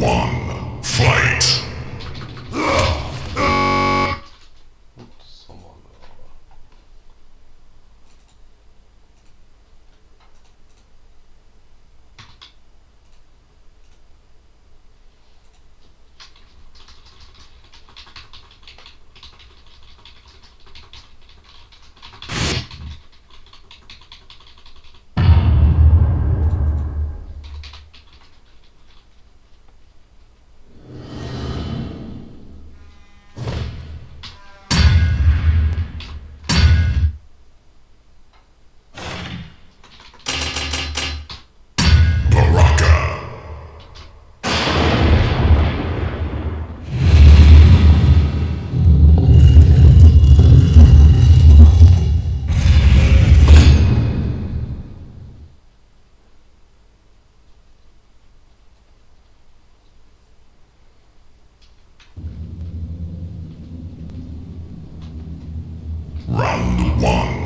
one. Round one.